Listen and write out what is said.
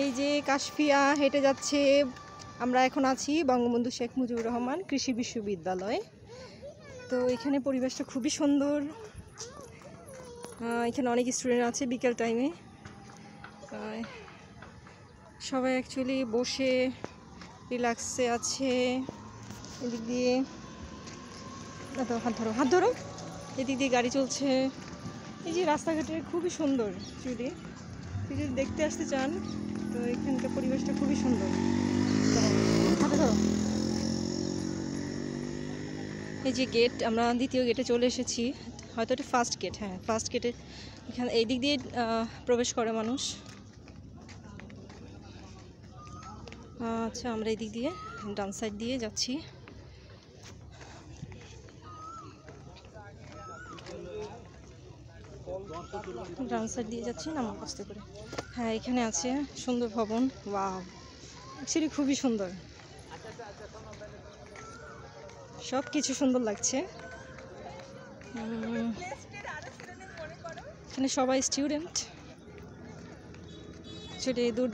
এই যে কাশফিয়া হেঁটে যাচ্ছে, আমরা এখন আছি বঙ্গবন্ধু শেখ মুজিবুর রহমান কৃষি বিশ্ববিদ্যালয়। তো এখানে পরিবেশটা খুবই সুন্দর। এখানে অনেক স্টুডেন্ট আছে বিকেল টাইমে সবাই অ্যাকচুয়ালি বসে রিল্যাক্সে আছে। এদিক দিয়ে হাত ধরো হাত ধরো। এদিক দিয়ে গাড়ি চলছে। এই যে রাস্তাঘাটে খুবই সুন্দর, যদি যদি দেখতে আসতে চান। তো এখানকার পরিবেশটা খুবই সুন্দর। হাতে ধরো। এই যে গেট আমরা দ্বিতীয় গেটে চলে এসেছি। হয়তো এটা ফার্স্ট গেট হ্যাঁ ফার্স্ট গেটে এখানে এই দিক দিয়ে প্রবেশ করে মানুষ। আচ্ছা আমরা এই দিক দিয়ে ডান সাইড দিয়ে যাচ্ছি। ডান সাইড দিয়ে যাচ্ছি না, আমার কষ্ট করে হ্যাঁ এখানে আছে সুন্দর ভবন। ওয়াও অ্যাকচুয়ালি খুবই সুন্দর। সব কিছু সুন্দর লাগছে। এখানে সবাই স্টুডেন্ট অ্যাকচুয়ালি দূর